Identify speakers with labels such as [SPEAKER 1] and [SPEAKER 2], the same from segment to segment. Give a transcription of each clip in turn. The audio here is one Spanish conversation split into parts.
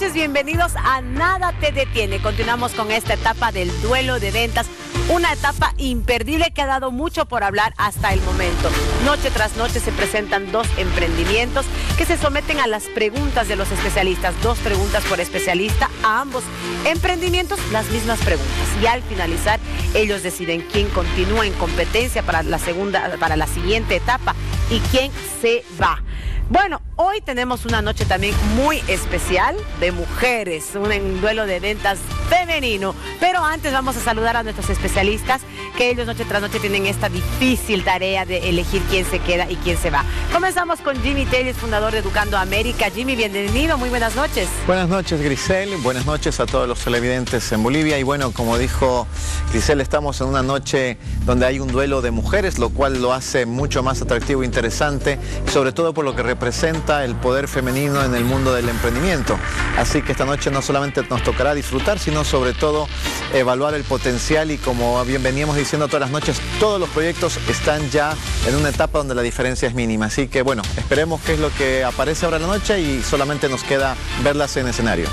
[SPEAKER 1] Noches, bienvenidos a Nada te detiene. Continuamos con esta etapa del duelo de ventas, una etapa imperdible que ha dado mucho por hablar hasta el momento. Noche tras noche se presentan dos emprendimientos que se someten a las preguntas de los especialistas, dos preguntas por especialista a ambos emprendimientos, las mismas preguntas. Y al finalizar, ellos deciden quién continúa en competencia para la segunda, para la siguiente etapa y quién se va. Bueno, hoy tenemos una noche también muy especial de mujeres, un duelo de ventas femenino. Pero antes vamos a saludar a nuestros especialistas, que ellos noche tras noche tienen esta difícil tarea de elegir quién se queda y quién se va. Comenzamos con Jimmy Telles, fundador de Educando América. Jimmy, bienvenido, muy buenas noches.
[SPEAKER 2] Buenas noches, Grisel. Buenas noches a todos los televidentes en Bolivia. Y bueno, como dijo Grisel, estamos en una noche donde hay un duelo de mujeres, lo cual lo hace mucho más atractivo e interesante, sobre todo por lo que representa presenta el poder femenino en el mundo del emprendimiento. Así que esta noche no solamente nos tocará disfrutar, sino sobre todo evaluar el potencial y como bien veníamos diciendo todas las noches, todos los proyectos están ya en una etapa donde la diferencia es mínima. Así que bueno, esperemos qué es lo que aparece ahora en la noche y solamente nos queda verlas en escenario.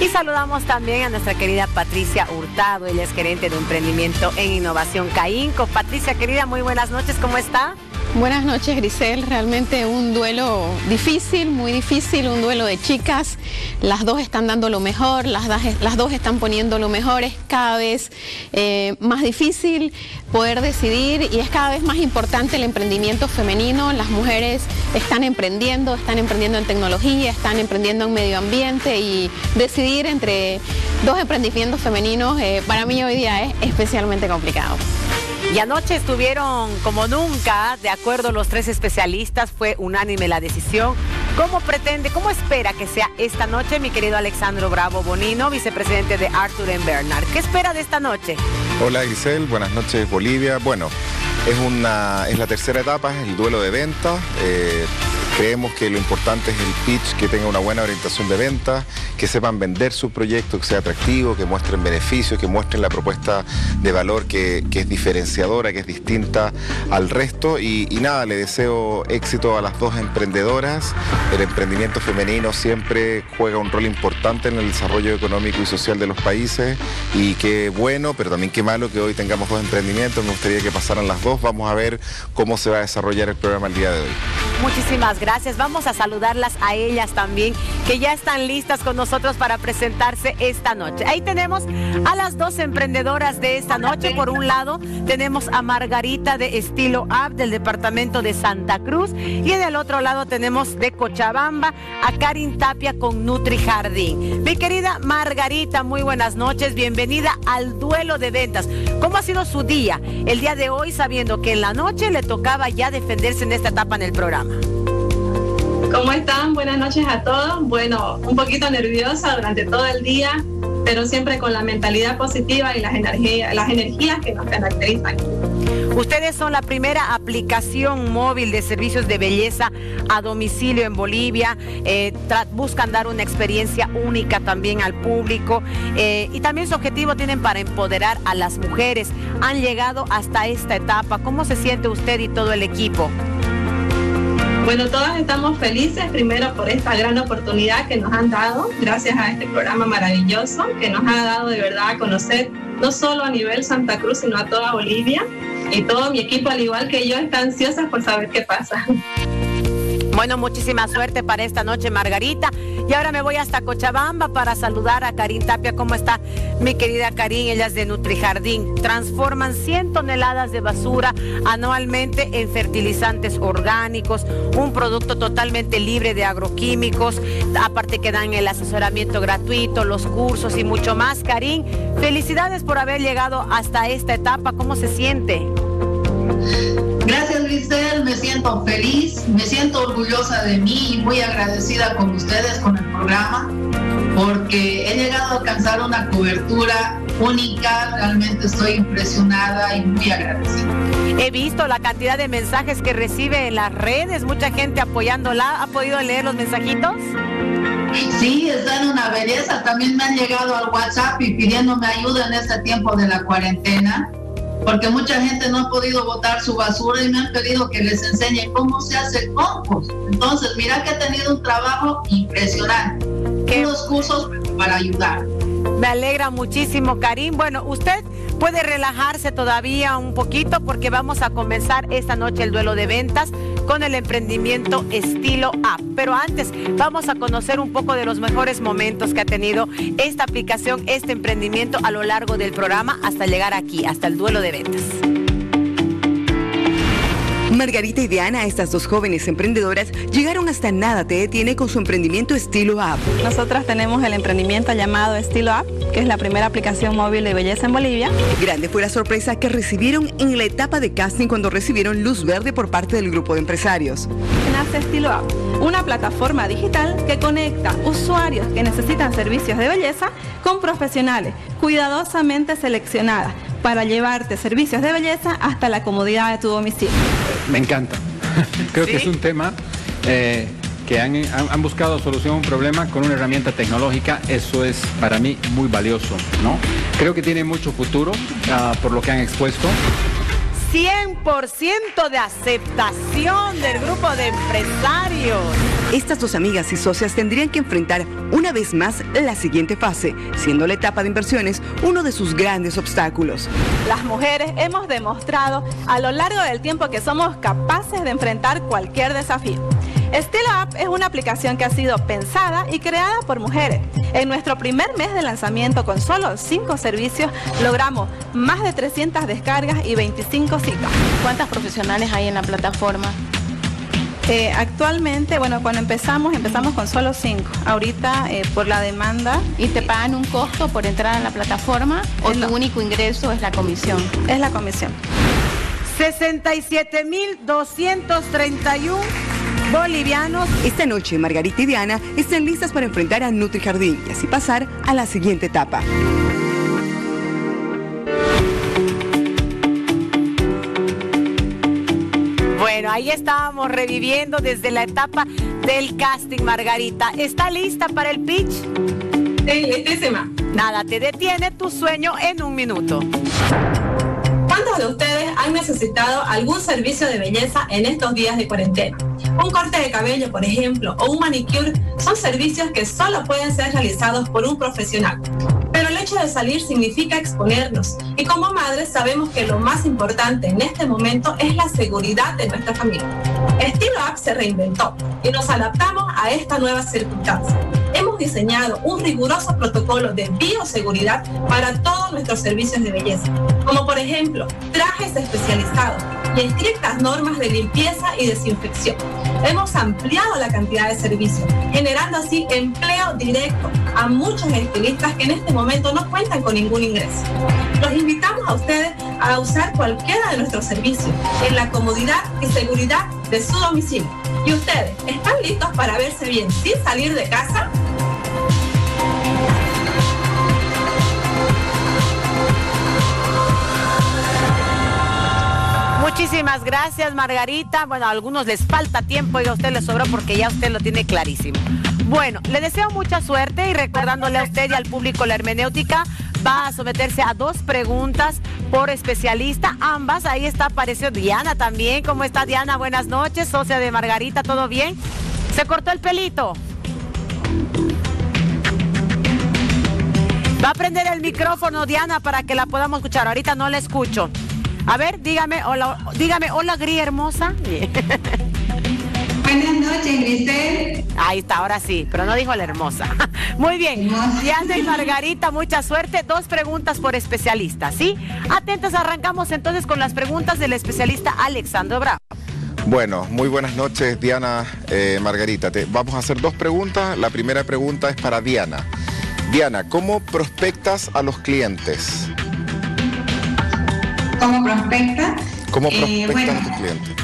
[SPEAKER 1] Y saludamos también a nuestra querida Patricia Hurtado, ella es gerente de emprendimiento en innovación CAINCO. Patricia querida, muy buenas noches, ¿cómo está?
[SPEAKER 3] Buenas noches Grisel, realmente un duelo difícil, muy difícil, un duelo de chicas. Las dos están dando lo mejor, las, dos están poniendo lo mejor, es cada vez eh, más difícil poder decidir y es cada vez más importante el emprendimiento femenino. Las mujeres están emprendiendo, están emprendiendo en tecnología, están emprendiendo en medio ambiente y decidir entre dos emprendimientos femeninos eh, para mí hoy día es especialmente complicado.
[SPEAKER 1] Y anoche estuvieron como nunca, de acuerdo los tres especialistas, fue unánime la decisión. ¿Cómo pretende, cómo espera que sea esta noche, mi querido Alexandro Bravo Bonino, vicepresidente de Arthur Bernard? ¿Qué espera de esta noche?
[SPEAKER 4] Hola Giselle, buenas noches Bolivia. Bueno, es, una, es la tercera etapa, es el duelo de venta. Eh, Creemos que lo importante es el pitch, que tenga una buena orientación de venta, que sepan vender su proyecto, que sea atractivo, que muestren beneficios, que muestren la propuesta de valor que, es diferenciadora, que es distinta al resto. Y, nada, le deseo éxito a las dos emprendedoras. El emprendimiento femenino siempre juega un rol importante en el desarrollo económico y social de los países. Y qué bueno, pero también qué malo que hoy tengamos dos emprendimientos. Me gustaría que pasaran las dos. Vamos a ver cómo se va a desarrollar el programa el día de hoy.
[SPEAKER 1] Muchísimas gracias. Vamos a saludarlas a ellas también, que ya están listas con nosotros para presentarse esta noche. Ahí tenemos a las dos emprendedoras de esta noche. Por un lado, tenemos a Margarita de Estilo App del departamento de Santa Cruz y del otro lado tenemos de Cochabamba a Karin Tapia con Nutri Jardín. Mi querida Margarita, muy buenas noches. Bienvenida al duelo de ventas. ¿Cómo ha sido su día el día de hoy sabiendo que en la noche le tocaba ya defenderse en esta etapa en el programa?
[SPEAKER 5] ¿Cómo están? Buenas noches a todos. Bueno, un poquito nerviosa durante todo el día, pero siempre con la mentalidad positiva y las, energías, las energías que nos caracterizan.
[SPEAKER 1] Ustedes son la primera aplicación móvil de servicios de belleza a domicilio en Bolivia. Eh, buscan dar una experiencia única también al público eh, y también su objetivo tienen para empoderar a las mujeres. Han llegado hasta esta etapa. ¿Cómo se siente usted y todo el equipo?
[SPEAKER 5] Bueno, todas estamos felices primero por esta gran oportunidad que nos han dado, gracias a este programa maravilloso que nos ha dado de verdad a conocer no solo a nivel Santa Cruz, sino a toda Bolivia. Y todo mi equipo, al igual que yo, está ansiosa por saber qué pasa.
[SPEAKER 1] Bueno, muchísima suerte para esta noche, Margarita. Y ahora me voy hasta Cochabamba para saludar a Karin Tapia. ¿Cómo está mi querida Karin? Ella es de Nutrijardín. Transforman 100 toneladas de basura anualmente en fertilizantes orgánicos, un producto totalmente libre de agroquímicos. Aparte que dan el asesoramiento gratuito, los cursos y mucho más. Karin, felicidades por haber llegado hasta esta etapa. ¿Cómo se siente?
[SPEAKER 6] Grisel. Me siento feliz, me siento orgullosa de mí y muy agradecida con ustedes, con el programa, porque he llegado a alcanzar una cobertura única. Realmente estoy impresionada y muy agradecida.
[SPEAKER 1] He visto la cantidad de mensajes que recibe en las redes, mucha gente apoyándola. ¿Ha podido leer los mensajitos?
[SPEAKER 6] Sí, están una belleza. También me han llegado al WhatsApp y pidiéndome ayuda en este tiempo de la cuarentena porque mucha gente no ha podido botar su basura y me han pedido que les enseñe cómo se hace el compost. Entonces, mira que he tenido un trabajo impresionante. unos cursos para ayudar.
[SPEAKER 1] Me alegra muchísimo, Karim. Bueno, usted puede relajarse todavía un poquito porque vamos a comenzar esta noche el duelo de ventas con el emprendimiento estilo app. Pero antes vamos a conocer un poco de los mejores momentos que ha tenido esta aplicación, este emprendimiento a lo largo del programa hasta llegar aquí, hasta el duelo de ventas.
[SPEAKER 7] Margarita y Diana, estas dos jóvenes emprendedoras, llegaron hasta Nada Te Detiene con su emprendimiento Estilo App.
[SPEAKER 8] Nosotras tenemos el emprendimiento llamado Estilo App, que es la primera aplicación móvil de belleza en Bolivia.
[SPEAKER 7] Grande fue la sorpresa que recibieron en la etapa de casting cuando recibieron luz verde por parte del grupo de empresarios.
[SPEAKER 8] Nace Estilo App, una plataforma digital que conecta usuarios que necesitan servicios de belleza con profesionales cuidadosamente seleccionadas para llevarte servicios de belleza hasta la comodidad de tu domicilio.
[SPEAKER 9] Me encanta. Creo que es un tema eh, que han, han, buscado solución a un problema con una herramienta tecnológica. Eso es para mí muy valioso. ¿no? Creo que tiene mucho futuro uh, por lo que han expuesto.
[SPEAKER 1] 100% de aceptación del grupo de empresarios.
[SPEAKER 7] Estas dos amigas y socias tendrían que enfrentar una vez más la siguiente fase, siendo la etapa de inversiones uno de sus grandes obstáculos.
[SPEAKER 8] Las mujeres hemos demostrado a lo largo del tiempo que somos capaces de enfrentar cualquier desafío. Estilo App es una aplicación que ha sido pensada y creada por mujeres. En nuestro primer mes de lanzamiento con solo 5 servicios logramos más de 300 descargas y 25 citas.
[SPEAKER 3] ¿Cuántas profesionales hay en la plataforma?
[SPEAKER 8] Eh, actualmente, bueno, cuando empezamos, empezamos con solo 5. Ahorita, eh, por la demanda...
[SPEAKER 3] ¿Y te pagan un costo por entrar a la plataforma o tu único ingreso es la comisión?
[SPEAKER 8] Es la comisión.
[SPEAKER 1] 67.231 bolivianos.
[SPEAKER 7] Esta noche Margarita y Diana están listas para enfrentar a Nutri Jardín y así pasar a la siguiente etapa.
[SPEAKER 1] Bueno, ahí estábamos reviviendo desde la etapa del casting, Margarita. ¿Está lista para el pitch?
[SPEAKER 5] Sí, listísima.
[SPEAKER 1] Nada te detiene tu sueño en un minuto.
[SPEAKER 5] ¿Cuántos de ustedes han necesitado algún servicio de belleza en estos días de cuarentena? Un corte de cabello, por ejemplo, o un manicure son servicios que solo pueden ser realizados por un profesional. Pero el hecho de salir significa exponernos y como madres sabemos que lo más importante en este momento es la seguridad de nuestra familia. Estilo App se reinventó y nos adaptamos a esta nueva circunstancia. Diseñado un riguroso protocolo de bioseguridad para todos nuestros servicios de belleza, como por ejemplo trajes especializados y estrictas normas de limpieza y desinfección. Hemos ampliado la cantidad de servicios, generando así empleo directo a muchos estilistas que en este momento no cuentan con ningún ingreso. Los invitamos a ustedes a usar cualquiera de nuestros servicios en la comodidad y seguridad de su domicilio. ¿Y ustedes están listos para verse bien sin salir de casa?
[SPEAKER 1] Muchísimas gracias, Margarita. Bueno, a algunos les falta tiempo y a usted le sobró porque ya usted lo tiene clarísimo. Bueno, le deseo mucha suerte y recordándole a usted y al público la hermenéutica, va a someterse a dos preguntas por especialista, ambas. Ahí está, apareció Diana también. ¿Cómo está Diana? Buenas noches, socia de Margarita, ¿todo bien? ¿Se cortó el pelito? Va a prender el micrófono, Diana, para que la podamos escuchar. Ahorita no la escucho. A ver, dígame, hola, dígame, hola, Gris hermosa.
[SPEAKER 10] Buenas noches, Grisel.
[SPEAKER 1] Ahí está, ahora sí, pero no dijo la hermosa. Muy bien. Diana y Margarita, mucha suerte. Dos preguntas por especialista, ¿sí? Atentas, arrancamos entonces con las preguntas del especialista Alexandro Bravo.
[SPEAKER 4] Bueno, muy buenas noches, Diana, eh, Margarita. Te, vamos a hacer dos preguntas. La primera pregunta es para Diana. Diana, ¿cómo prospectas a los clientes?
[SPEAKER 10] ¿Cómo prospecta?
[SPEAKER 4] ¿Cómo prospectas
[SPEAKER 10] bueno,
[SPEAKER 4] a tus clientes?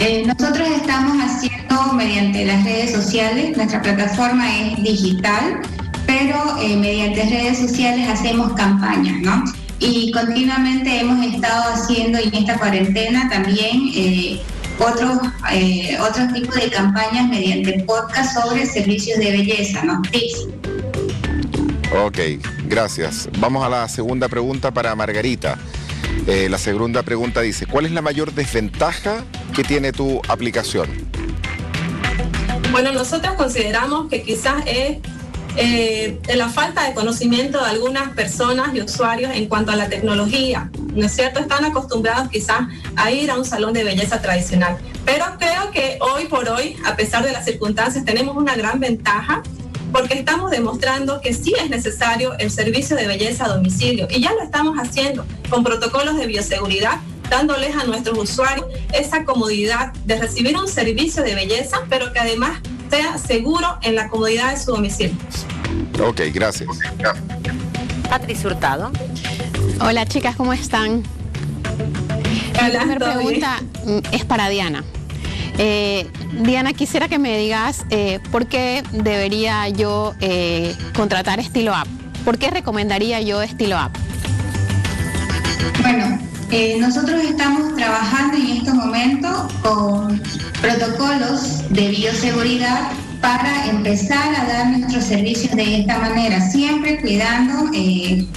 [SPEAKER 10] Eh, nosotros estamos haciendo mediante las redes sociales, nuestra plataforma es digital, pero eh, mediante redes sociales hacemos campañas, ¿no? Y continuamente hemos estado haciendo en esta cuarentena también eh, otros, eh, otros tipos de campañas mediante podcast sobre servicios de belleza, ¿no? Tips.
[SPEAKER 4] Ok, gracias. Vamos a la segunda pregunta para Margarita. Eh, la segunda pregunta dice, ¿cuál es la mayor desventaja que tiene tu aplicación?
[SPEAKER 5] Bueno, nosotros consideramos que quizás es eh, la falta de conocimiento de algunas personas y usuarios en cuanto a la tecnología. ¿No es cierto? Están acostumbrados quizás a ir a un salón de belleza tradicional. Pero creo que hoy por hoy, a pesar de las circunstancias, tenemos una gran ventaja porque estamos demostrando que sí es necesario el servicio de belleza a domicilio y ya lo estamos haciendo con protocolos de bioseguridad dándoles a nuestros usuarios esa comodidad de recibir un servicio de belleza, pero que además sea seguro en la comodidad de su domicilio.
[SPEAKER 4] Ok, gracias.
[SPEAKER 1] Patricia Hurtado.
[SPEAKER 3] Hola chicas, ¿cómo están? La primera pregunta mm, es para Diana. Eh, Diana, quisiera que me digas eh, por qué debería yo eh, contratar Estilo App. ¿Por qué recomendaría yo Estilo App?
[SPEAKER 10] Bueno, nosotros estamos trabajando en este momento con protocolos de bioseguridad para empezar a dar nuestros servicios de esta manera, siempre cuidando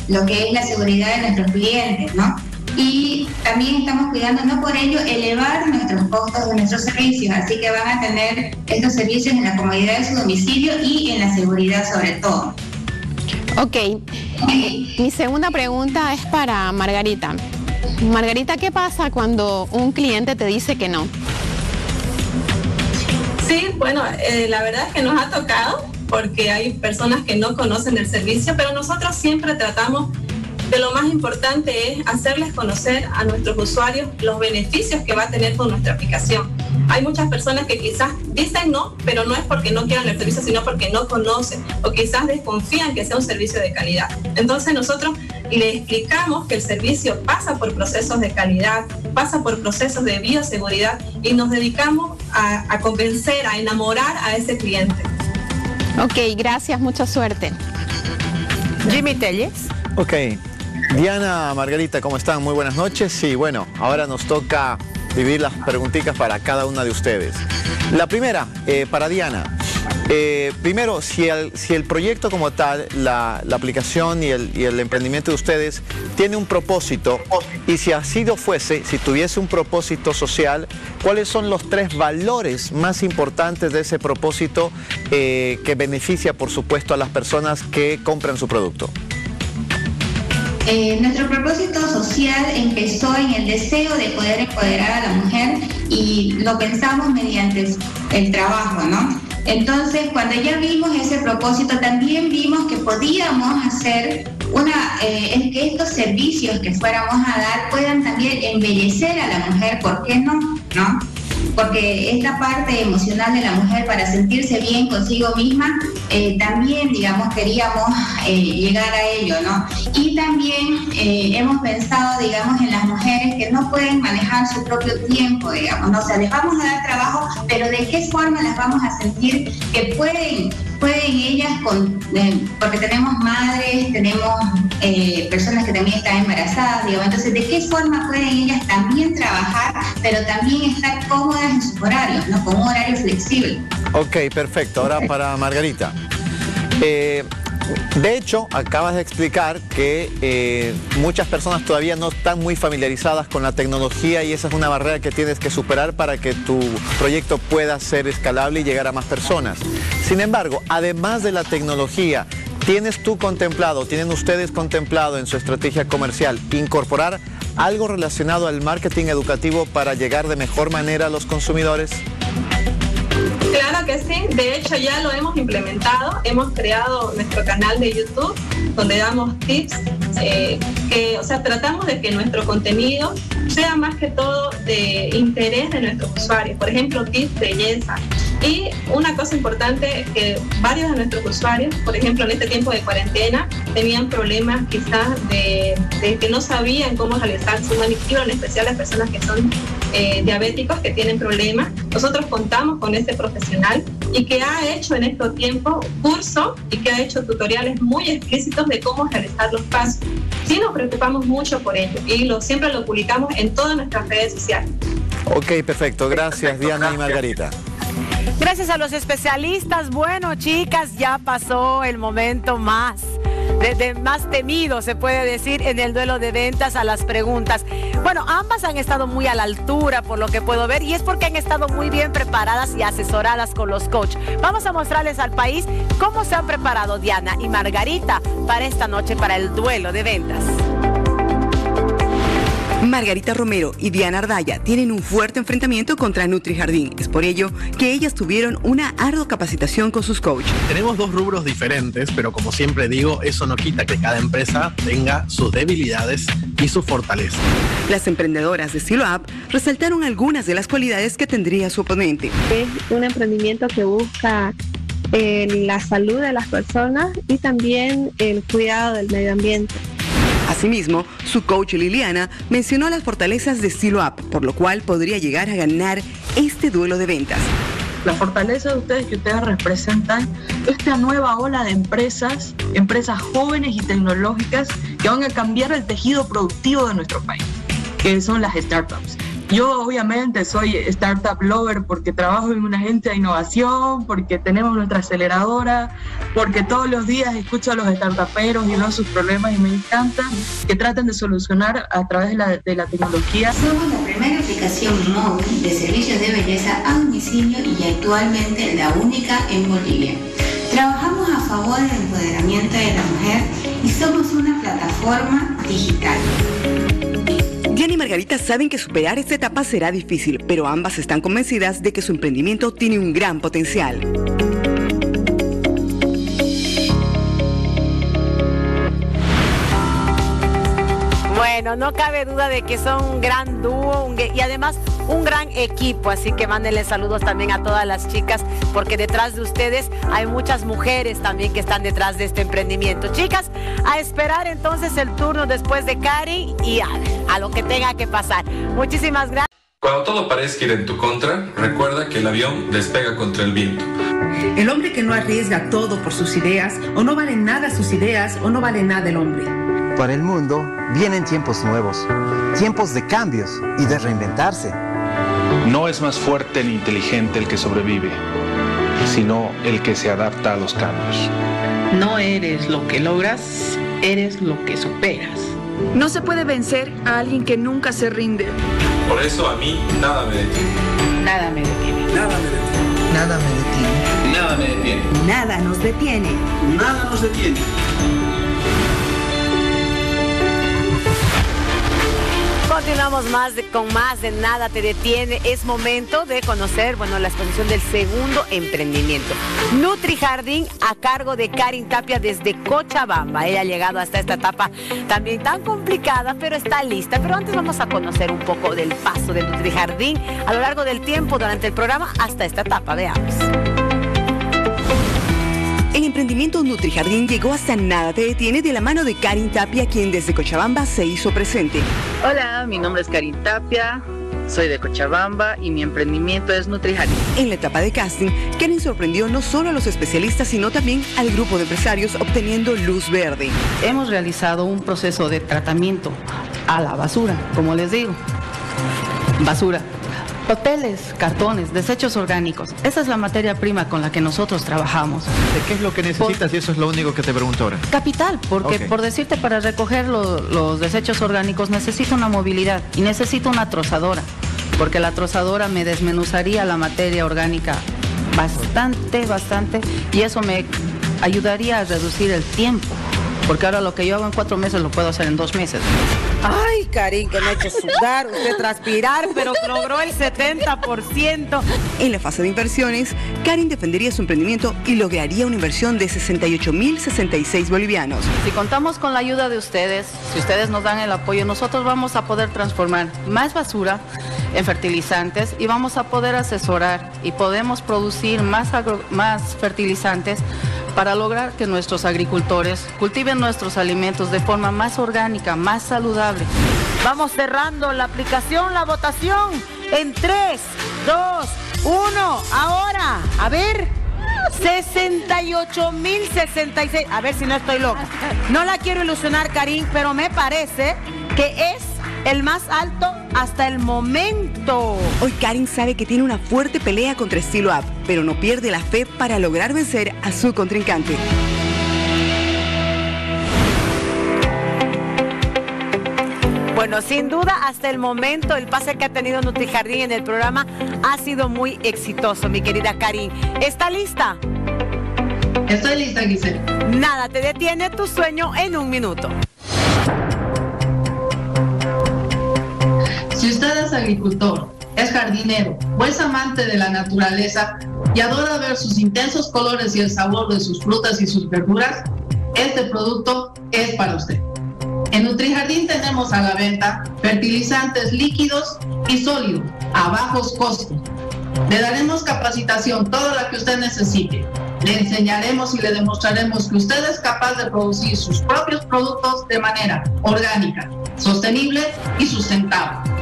[SPEAKER 10] lo que es la seguridad de nuestros clientes, ¿no? Y también estamos cuidando, no por ello, elevar nuestros costos de nuestros servicios, así que van a tener estos servicios en la comodidad de su domicilio y en la seguridad sobre todo.
[SPEAKER 3] Ok, mi segunda pregunta es para Margarita. Margarita, ¿qué pasa cuando un cliente te dice que no?
[SPEAKER 5] Sí, bueno, eh, la verdad es que nos ha tocado porque hay personas que no conocen el servicio, pero nosotros siempre tratamos que lo más importante es hacerles conocer a nuestros usuarios los beneficios que va a tener con nuestra aplicación. Hay muchas personas que quizás dicen no, pero no es porque no quieran el servicio, sino porque no conocen o quizás desconfían que sea un servicio de calidad. Entonces nosotros le explicamos que el servicio pasa por procesos de calidad, pasa por procesos de bioseguridad y nos dedicamos a, a convencer, a enamorar a ese cliente.
[SPEAKER 3] Ok, gracias, mucha suerte.
[SPEAKER 1] Jimmy Telles.
[SPEAKER 2] Ok, Diana, Margarita, ¿cómo están? Muy buenas noches. Sí, bueno, ahora nos toca vivir las preguntitas para cada una de ustedes. La primera, eh, para Diana. Eh, primero, si el, proyecto como tal, la, aplicación y el, y el, emprendimiento de ustedes tiene un propósito, y si así lo fuese, si tuviese un propósito social, ¿cuáles son los tres valores más importantes de ese propósito eh, que beneficia, por supuesto, a las personas que compran su producto?
[SPEAKER 10] Eh, nuestro propósito social empezó en el deseo de poder empoderar a la mujer y lo pensamos mediante el trabajo, ¿no? Entonces, cuando ya vimos ese propósito, también vimos que podíamos hacer una, eh, que estos servicios que fuéramos a dar puedan también embellecer a la mujer, ¿por qué no? ¿No? Porque esta parte emocional de la mujer para sentirse bien consigo misma, eh, también, digamos, queríamos eh, llegar a ello, ¿no? Y también eh, hemos pensado, digamos, en las mujeres que no pueden manejar su propio tiempo, digamos, ¿no? O sea, les vamos a dar trabajo, pero ¿de qué forma las vamos a sentir que pueden pueden ellas, con, porque tenemos madres, tenemos personas que también están embarazadas, digamos, entonces, ¿de qué forma pueden ellas también trabajar, pero también estar cómodas en sus horarios, ¿no? Con un horario flexible.
[SPEAKER 2] Ok, perfecto. Ahora para Margarita. Eh, de hecho, acabas de explicar que eh, muchas personas todavía no están muy familiarizadas con la tecnología y esa es una barrera que tienes que superar para que tu proyecto pueda ser escalable y llegar a más personas. Sin embargo, además de la tecnología, ¿tienes tú contemplado, tienen ustedes contemplado en su estrategia comercial incorporar algo relacionado al marketing educativo para llegar de mejor manera a los consumidores?
[SPEAKER 5] Claro que sí, de hecho ya lo hemos implementado, hemos creado nuestro canal de YouTube donde damos tips, eh, o sea, tratamos de que nuestro contenido sea más que todo de interés de nuestros usuarios, por ejemplo, tips de belleza. Y una cosa importante, que varios de nuestros usuarios, por ejemplo, en este tiempo de cuarentena, tenían problemas quizás de, que no sabían cómo realizar su manicure, en especial las personas que son eh, diabéticos, que tienen problemas. Nosotros contamos con ese profesional y que ha hecho en este tiempo curso y que ha hecho tutoriales muy explícitos de cómo realizar los pasos. Sí nos preocupamos mucho por ello y lo, siempre lo publicamos en todas nuestras redes sociales.
[SPEAKER 2] Ok, perfecto. Gracias Diana y Margarita.
[SPEAKER 1] Gracias a los especialistas. Bueno, chicas, ya pasó el momento más de, más temido, se puede decir, en el duelo de ventas a las preguntas. Bueno, ambas han estado muy a la altura, por lo que puedo ver, y es porque han estado muy bien preparadas y asesoradas con los coach. Vamos a mostrarles al país cómo se han preparado Diana y Margarita para esta noche, para el duelo de ventas.
[SPEAKER 7] Margarita Romero y Diana Ardaya tienen un fuerte enfrentamiento contra Nutri Jardín. Es por ello que ellas tuvieron una ardua capacitación con sus coaches.
[SPEAKER 11] Tenemos dos rubros diferentes, pero como siempre digo, eso no quita que cada empresa tenga sus debilidades y sus fortalezas.
[SPEAKER 7] Las emprendedoras de Estilo App resaltaron algunas de las cualidades que tendría su oponente.
[SPEAKER 12] Es un emprendimiento que busca eh, la salud de las personas y también el cuidado del medio ambiente.
[SPEAKER 7] Asimismo, su coach Liliana mencionó las fortalezas de Estilo Up, por lo cual podría llegar a ganar este duelo de ventas.
[SPEAKER 13] La fortaleza de ustedes que ustedes representan esta nueva ola de empresas, empresas jóvenes y tecnológicas que van a cambiar el tejido productivo de nuestro país, que son las startups. Yo obviamente soy startup lover porque trabajo en una agencia de innovación, porque tenemos nuestra aceleradora, porque todos los días escucho a los startuperos y veo sus problemas y me encanta que traten de solucionar a través de la, tecnología.
[SPEAKER 10] Somos la primera aplicación móvil de servicios de belleza a domicilio y actualmente la única en Bolivia. Trabajamos a favor del empoderamiento de la mujer y somos una plataforma digital.
[SPEAKER 7] Diana y Margarita saben que superar esta etapa será difícil, pero ambas están convencidas de que su emprendimiento tiene un gran potencial.
[SPEAKER 1] Bueno, no cabe duda de que son un gran dúo y además un gran equipo, así que mándenle saludos también a todas las chicas, porque detrás de ustedes hay muchas mujeres también que están detrás de este emprendimiento. Chicas, a esperar entonces el turno después de Cari y a, a lo que tenga que pasar. Muchísimas gracias.
[SPEAKER 14] Cuando todo parezca ir en tu contra, recuerda que el avión despega contra el viento.
[SPEAKER 15] El hombre que no arriesga todo por sus ideas, o no vale nada sus ideas, o no vale nada el hombre.
[SPEAKER 16] Para el mundo vienen tiempos nuevos, tiempos de cambios y de reinventarse.
[SPEAKER 17] No es más fuerte ni inteligente el que sobrevive, sino el que se adapta a los cambios.
[SPEAKER 18] No eres lo que logras, eres lo que superas.
[SPEAKER 19] No se puede vencer a alguien que nunca se rinde.
[SPEAKER 14] Por eso a mí nada me detiene.
[SPEAKER 18] Nada me detiene.
[SPEAKER 20] Nada me detiene.
[SPEAKER 21] Nada me detiene.
[SPEAKER 14] Nada me detiene.
[SPEAKER 22] Nada nos detiene.
[SPEAKER 20] Nada nos detiene.
[SPEAKER 1] Continuamos más con más de Nada Te Detiene. Es momento de conocer, bueno, la exposición del segundo emprendimiento. Nutri Jardín a cargo de Karin Tapia desde Cochabamba. Ella ha llegado hasta esta etapa también tan complicada, pero está lista. Pero antes vamos a conocer un poco del paso de Nutri Jardín a lo largo del tiempo durante el programa hasta esta etapa. Veamos.
[SPEAKER 7] El emprendimiento NutriJardín llegó hasta Nada Te Detiene de la mano de Karin Tapia, quien desde Cochabamba se hizo presente.
[SPEAKER 23] Hola, mi nombre es Karin Tapia. Soy de Cochabamba y mi emprendimiento es NutriJardín.
[SPEAKER 7] En la etapa de casting, Karin sorprendió no solo a los especialistas, sino también al grupo de empresarios obteniendo luz verde.
[SPEAKER 23] Hemos realizado un proceso de tratamiento a la basura, como les digo. Basura Papeles, cartones, desechos orgánicos. Esa es la materia prima con la que nosotros trabajamos.
[SPEAKER 2] ¿De qué es lo que necesitas y eso es lo único que te pregunto ahora?
[SPEAKER 23] Capital, porque por decirte, para recoger los desechos orgánicos necesito una movilidad y necesito una trozadora, porque la trozadora me desmenuzaría la materia orgánica bastante, bastante, y eso me ayudaría a reducir el tiempo porque ahora lo que yo hago en cuatro meses lo puedo hacer en dos meses.
[SPEAKER 1] Ay, Karin, que me ha hecho sudar, usted transpirar, pero logró el 70%.
[SPEAKER 7] En la fase de inversiones, Karin defendería su emprendimiento y lograría una inversión de 68.066 bolivianos.
[SPEAKER 23] Si contamos con la ayuda de ustedes, si ustedes nos dan el apoyo, nosotros vamos a poder transformar más basura en fertilizantes y vamos a poder asesorar y podemos producir más, más fertilizantes para lograr que nuestros agricultores cultiven nuestros alimentos de forma más orgánica, más saludable.
[SPEAKER 1] Vamos cerrando la aplicación, la votación en 3, 2, 1. Ahora, a ver. 68.066. A ver si no estoy loca. No la quiero ilusionar, Karim, pero me parece que es el más alto hasta el momento.
[SPEAKER 7] Hoy Karin sabe que tiene una fuerte pelea contra Estilo Up, pero no pierde la fe para lograr vencer a su contrincante.
[SPEAKER 1] Bueno, sin duda, hasta el momento el pase que ha tenido Nutrijardín en el programa ha sido muy exitoso, mi querida Karin. ¿Está lista?
[SPEAKER 18] Estoy lista, Giselle.
[SPEAKER 1] Nada, te detiene tu sueño en un minuto.
[SPEAKER 18] Agricultor, es jardinero o es amante de la naturaleza y adora ver sus intensos colores y el sabor de sus frutas y sus verduras, este producto es para usted. En NutriJardín tenemos a la venta fertilizantes líquidos y sólidos a bajos costos. Le daremos capacitación, toda la que usted necesite. Le enseñaremos y le demostraremos que usted es capaz de producir sus propios productos de manera orgánica, sostenible y sustentable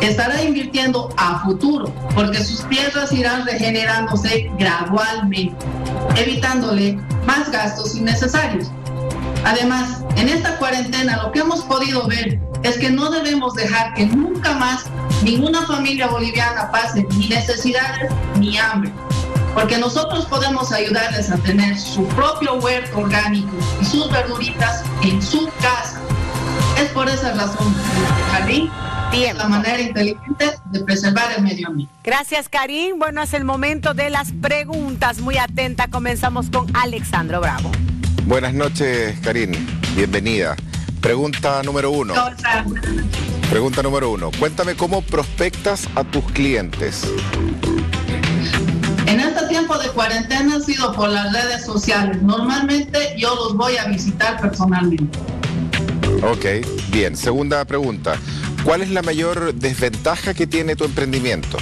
[SPEAKER 18] estará invirtiendo a futuro porque sus tierras irán regenerándose gradualmente, evitándole más gastos innecesarios. Además, en esta cuarentena lo que hemos podido ver es que no debemos dejar que nunca más ninguna familia boliviana pase ni necesidades ni hambre, porque nosotros podemos ayudarles a tener su propio huerto orgánico y sus verduritas en su casa. Es por esa razón que jardín la manera inteligente de preservar el medio ambiente.
[SPEAKER 1] Gracias, Karim. Bueno, es el momento de las preguntas. Muy atenta. Comenzamos con Alexandro Bravo.
[SPEAKER 4] Buenas noches, Karim. Bienvenida. Pregunta número uno. Pregunta número uno. Cuéntame cómo prospectas a tus clientes.
[SPEAKER 18] En este tiempo de cuarentena ha sido por las redes sociales. Normalmente yo los voy a visitar personalmente.
[SPEAKER 4] Ok, bien. Segunda pregunta. ¿Cuál es la mayor desventaja que tiene tu emprendimiento?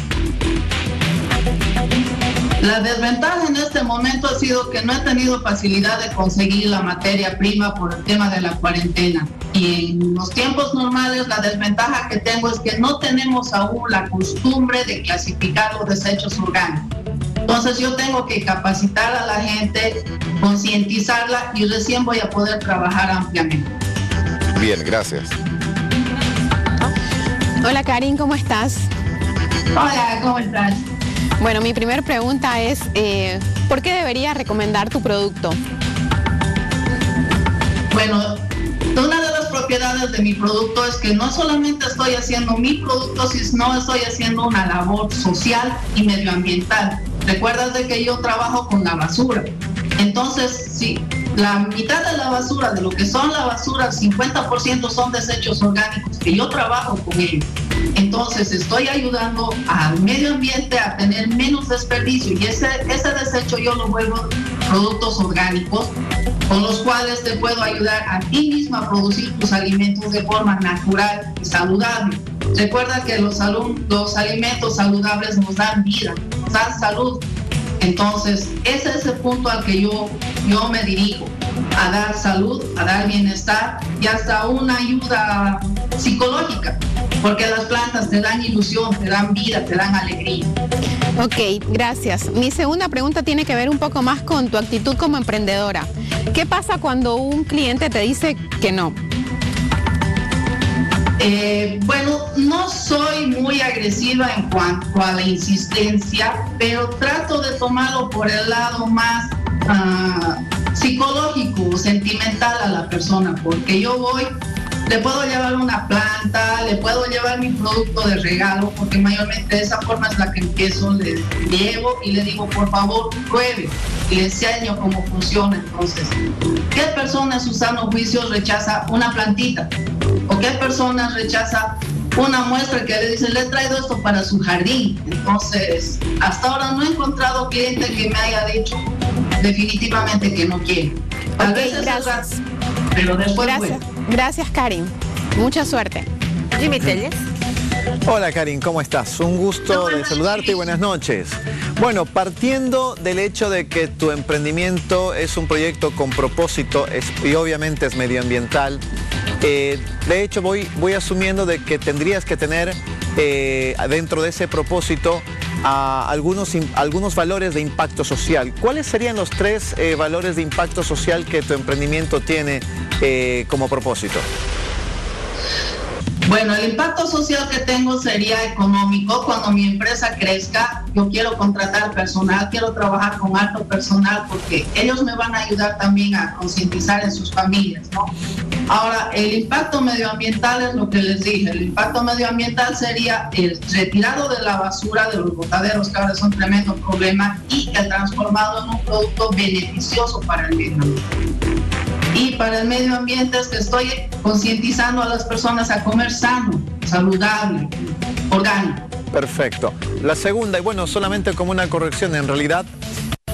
[SPEAKER 18] La desventaja en este momento ha sido que no he tenido facilidad de conseguir la materia prima por el tema de la cuarentena. Y en los tiempos normales la desventaja que tengo es que no tenemos aún la costumbre de clasificar los desechos orgánicos. Entonces yo tengo que capacitar a la gente, concientizarla y recién voy a poder trabajar ampliamente.
[SPEAKER 4] Bien, gracias.
[SPEAKER 3] Hola Karin, ¿cómo estás?
[SPEAKER 18] Hola, ¿cómo estás?
[SPEAKER 3] Bueno, mi primera pregunta es, eh, ¿por qué debería recomendar tu producto?
[SPEAKER 18] Bueno, una de las propiedades de mi producto es que no solamente estoy haciendo mi producto, sino estoy haciendo una labor social y medioambiental. Recuerdas de que yo trabajo con la basura. Entonces, sí, la mitad de la basura, de lo que son la basura, el 50% son desechos orgánicos, que yo trabajo con ellos. Entonces estoy ayudando al medio ambiente a tener menos desperdicio y ese, ese desecho yo lo vuelvo productos orgánicos con los cuales te puedo ayudar a ti mismo a producir tus alimentos de forma natural y saludable. Recuerda que los, los alimentos saludables nos dan vida, nos dan salud. Entonces, ese es el punto al que yo, yo me dirijo, a dar salud, a dar bienestar y hasta una ayuda psicológica, porque las plantas te dan ilusión, te dan vida, te dan alegría.
[SPEAKER 3] Ok, gracias. Mi segunda pregunta tiene que ver un poco más con tu actitud como emprendedora. ¿Qué pasa cuando un cliente te dice que no?
[SPEAKER 18] Eh, bueno, no soy muy agresiva en cuanto a la insistencia, pero trato de tomarlo por el lado más uh, psicológico, sentimental a la persona, porque yo voy le puedo llevar una planta, le puedo llevar mi producto de regalo, porque mayormente de esa forma es la que empiezo, le llevo y le digo, por favor, pruebe, y le enseño cómo funciona. Entonces, ¿qué persona en su sano juicio rechaza una plantita? ¿O qué persona rechaza una muestra que le dice, le he traído esto para su jardín? Entonces, hasta ahora no he encontrado cliente que me haya dicho definitivamente que no quiere. Tal vez es pero después
[SPEAKER 3] Gracias. Gracias, Karin. Mucha suerte.
[SPEAKER 1] Jimmy Telles.
[SPEAKER 2] Hola Karin, ¿cómo estás? Un gusto de saludarte y buenas noches. Bueno, partiendo del hecho de que tu emprendimiento es un proyecto con propósito y obviamente es medioambiental, eh, de hecho voy, voy asumiendo de que tendrías que tener eh, dentro de ese propósito algunos, algunos valores de impacto social. ¿Cuáles serían los tres eh, valores de impacto social que tu emprendimiento tiene como propósito?
[SPEAKER 18] Bueno, el impacto social que tengo sería económico. Cuando mi empresa crezca, yo quiero contratar personal, quiero trabajar con alto personal porque ellos me van a ayudar también a concientizar en sus familias. Ahora, el impacto medioambiental es lo que les dije. El impacto medioambiental sería el retirado de la basura de los botaderos, que ahora es un tremendo problema, y el transformado en un producto beneficioso para el medio. Y para el medio ambiente es que estoy concientizando a las personas a comer sano, saludable, orgánico.
[SPEAKER 2] Perfecto. La segunda, y bueno, solamente como una corrección, en realidad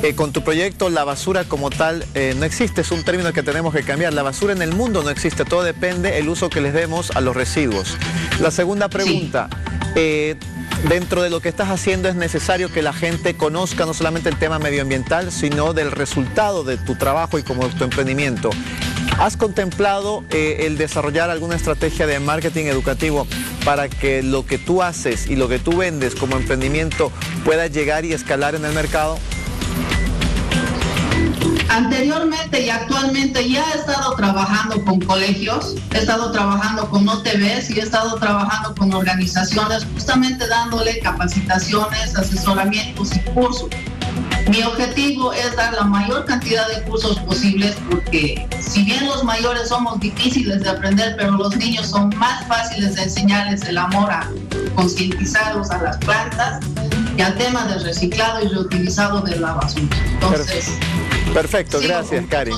[SPEAKER 2] eh, con tu proyecto la basura como tal eh, no existe, es un término que tenemos que cambiar. La basura en el mundo no existe, todo depende el uso que les demos a los residuos. La segunda pregunta, eh, dentro de lo que estás haciendo es necesario que la gente conozca no solamente el tema medioambiental, sino del resultado de tu trabajo y como tu emprendimiento. ¿Has contemplado el desarrollar alguna estrategia de marketing educativo para que lo que tú haces y lo que tú vendes como emprendimiento pueda llegar y escalar en el mercado?
[SPEAKER 18] Anteriormente y actualmente ya he estado trabajando con colegios, he estado trabajando con OTVs y he estado trabajando con organizaciones justamente dándole capacitaciones, asesoramientos y cursos. Mi objetivo es dar la mayor cantidad de cursos posibles porque si bien los mayores somos difíciles de aprender, pero los niños son más fáciles de enseñarles el amor a concientizarlos a las plantas y al tema del reciclado y reutilizado de la basura. Entonces,
[SPEAKER 2] Perfecto, gracias Karin.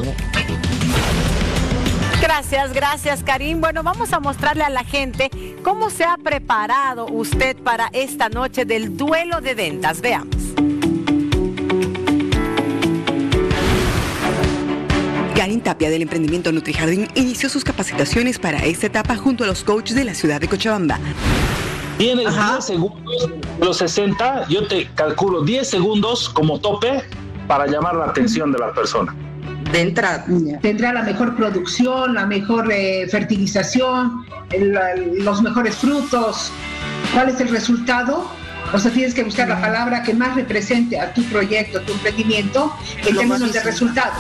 [SPEAKER 1] Gracias, gracias Karim. Bueno, vamos a mostrarle a la gente cómo se ha preparado usted para esta noche del duelo de ventas. Veamos.
[SPEAKER 7] Karin Tapia del emprendimiento NutriJardín inició sus capacitaciones para esta etapa junto a los coaches de la ciudad de Cochabamba.
[SPEAKER 17] Tienes 10 segundos, los 60, yo te calculo 10 segundos como tope para llamar la atención de la persona.
[SPEAKER 15] De entrada. Tendrá la mejor producción, la mejor eh, fertilización, los mejores frutos. ¿Cuál es el resultado? O sea, tienes que buscar la palabra que más represente a tu proyecto, a tu emprendimiento, en términos de resultado.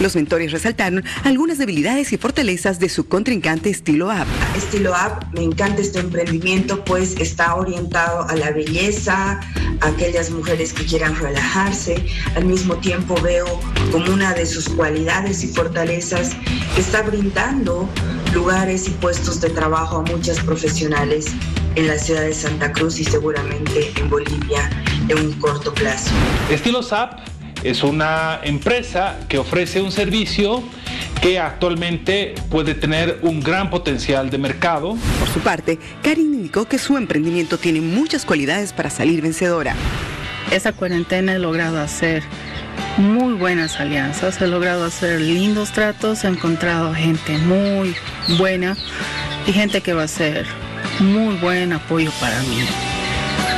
[SPEAKER 7] Los mentores resaltaron algunas debilidades y fortalezas de su contrincante Estilo App.
[SPEAKER 24] Estilo App, me encanta este emprendimiento, pues está orientado a la belleza, a aquellas mujeres que quieran relajarse. Al mismo tiempo veo como una de sus cualidades y fortalezas que está brindando lugares y puestos de trabajo a muchas profesionales en la ciudad de Santa Cruz y seguramente en Bolivia en un corto plazo.
[SPEAKER 17] Estilo SAP es una empresa que ofrece un servicio que actualmente puede tener un gran potencial de mercado.
[SPEAKER 7] Por su parte, Karin indicó que su emprendimiento tiene muchas cualidades para salir vencedora.
[SPEAKER 23] Esa cuarentena he logrado hacer muy buenas alianzas, he logrado hacer lindos tratos, he encontrado gente muy buena y gente que va a ser muy buen apoyo para mí.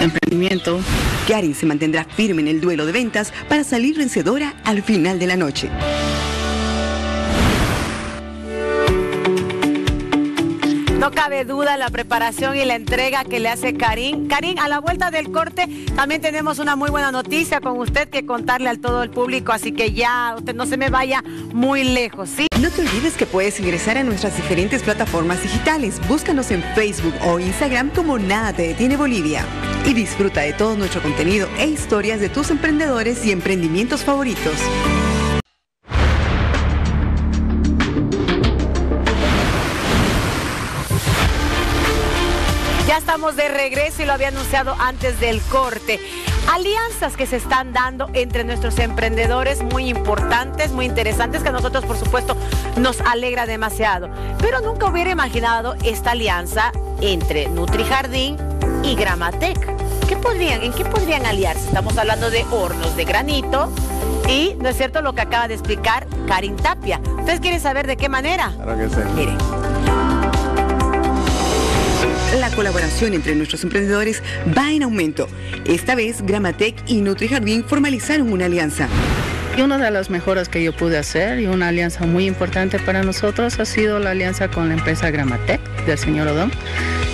[SPEAKER 23] Emprendimiento.
[SPEAKER 7] Karin se mantendrá firme en el duelo de ventas para salir vencedora al final de la noche.
[SPEAKER 1] No cabe duda la preparación y la entrega que le hace Karim. Karim, a la vuelta del corte también tenemos una muy buena noticia con usted que contarle al todo el público, así que ya usted no se me vaya muy lejos, ¿sí?
[SPEAKER 7] No te olvides que puedes ingresar a nuestras diferentes plataformas digitales. Búscanos en Facebook o Instagram como Nada Te Detiene Bolivia. Y disfruta de todo nuestro contenido e historias de tus emprendedores y emprendimientos favoritos.
[SPEAKER 1] Estamos de regreso y lo había anunciado antes del corte. Alianzas que se están dando entre nuestros emprendedores muy importantes, muy interesantes, que a nosotros por supuesto nos alegra demasiado. Pero nunca hubiera imaginado esta alianza entre NutriJardín y Gramatec. ¿Qué podrían, ¿En qué podrían aliarse? Estamos hablando de hornos de granito y, ¿no es cierto lo que acaba de explicar Karin Tapia? ¿Ustedes quieren saber de qué manera?
[SPEAKER 2] Claro que sí.
[SPEAKER 1] Miren.
[SPEAKER 7] La colaboración entre nuestros emprendedores va en aumento. Esta vez, Gramatec y NutriJardín formalizaron una alianza.
[SPEAKER 23] Y una de las mejoras que yo pude hacer y una alianza muy importante para nosotros ha sido la alianza con la empresa Gramatec del señor Odón.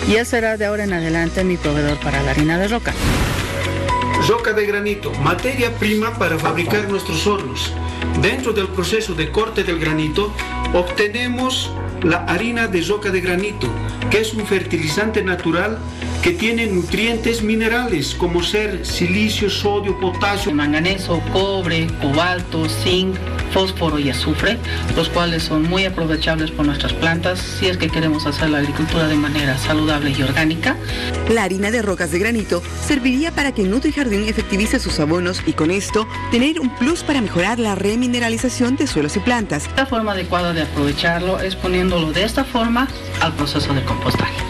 [SPEAKER 23] Y él será de ahora en adelante mi proveedor para la harina de roca.
[SPEAKER 20] Roca de granito, materia prima para fabricar nuestros hornos. Dentro del proceso de corte del granito obtenemos la harina de roca de granito, que es un fertilizante natural que tiene nutrientes minerales como ser silicio, sodio, potasio,
[SPEAKER 18] manganeso, cobre, cobalto, zinc,
[SPEAKER 23] fósforo y azufre, los cuales son muy aprovechables por nuestras plantas si es que queremos hacer la agricultura de manera saludable y orgánica.
[SPEAKER 7] La harina de rocas de granito serviría para que NutriJardín efectivice sus abonos y con esto tener un plus para mejorar la remineralización de suelos y plantas.
[SPEAKER 23] La forma adecuada de aprovecharlo es poniéndolo de esta forma al proceso de compostaje.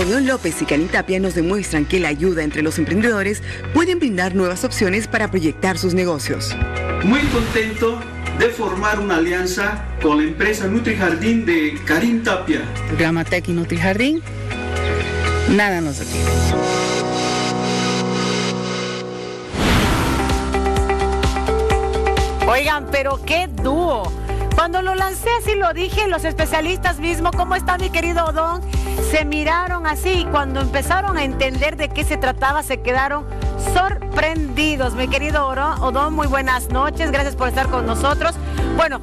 [SPEAKER 7] Odón López y Canitapia nos demuestran que la ayuda entre los emprendedores pueden brindar nuevas opciones para proyectar sus negocios.
[SPEAKER 20] Muy contento de formar una alianza con la empresa NutriJardín de Karim Tapia.
[SPEAKER 23] Gramatec y NutriJardín, nada nos detiene.
[SPEAKER 1] Oigan, pero qué dúo. Cuando lo lancé, así lo dije, los especialistas mismos, ¿cómo está mi querido Odón? Se miraron así y cuando empezaron a entender de qué se trataba, se quedaron sorprendidos. Mi querido Odón, muy buenas noches, gracias por estar con nosotros. Bueno,